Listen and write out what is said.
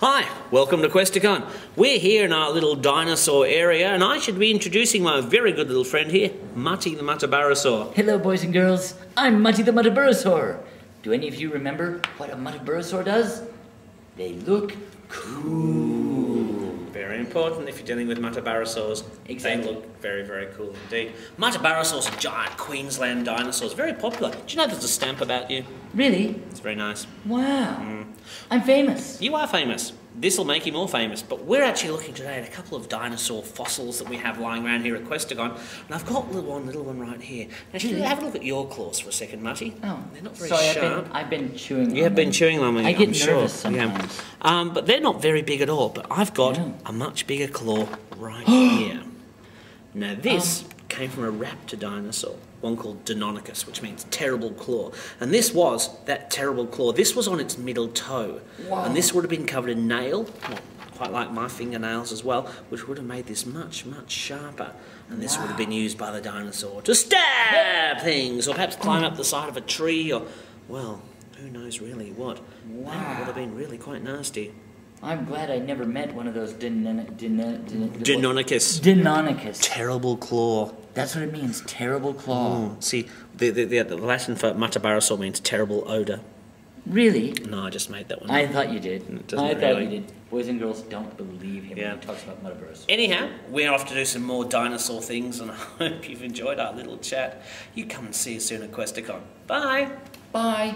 Hi, welcome to Questacon. We're here in our little dinosaur area, and I should be introducing my very good little friend here, Mutty the Muttaburrasaur. Hello, boys and girls. I'm Mutty the Muttaburrasaur. Do any of you remember what a Muttaburrasaur does? They look cool. Important if you're dealing with Muttaburrasaurs. Exactly. They look very, very cool indeed. Muttaburrasaurs are giant Queensland dinosaurs, very popular. Do you know there's a stamp about you? Really? It's very nice. Wow. Mm. I'm famous. You are famous. This will make you more famous. But we're actually looking today at a couple of dinosaur fossils that we have lying around here at Questacon. And I've got little one, little one right here. Now, should we have a look at your claws for a second, Mutty? Oh, They're not very sorry. I've sharp. been, I've been chewing. You have been chewing them. I get I'm sure. nervous Yeah. sometimes. Um, but they're not very big at all. But I've got Yeah. a much bigger claw right here. Now this Um. Came from a raptor dinosaur, one called Deinonychus, which means terrible claw. And this was that terrible claw. This was on its middle toe, Wow. and this would have been covered in nail. Well, Quite like my fingernails as well, which would have made this much, much sharper. And this would have been used by the dinosaur to stab things, or perhaps climb up the side of a tree, or, well, who knows really what. That Wow. would have been really quite nasty. I'm glad I never met one of those Deinonychus. Deinonychus. Terrible claw. That's what it means. Terrible claw. Mm, see, the, the, the, the Latin for Muttaburrasaur means terrible odour. Really? No, I just made that one. I up. thought you did. I thought you did. Boys and girls don't believe him Yeah. when he talks about Muttaburrasaur. Anyhow, we're off to do some more dinosaur things, and I hope you've enjoyed our little chat. You come and see us soon at Questacon. Bye. Bye.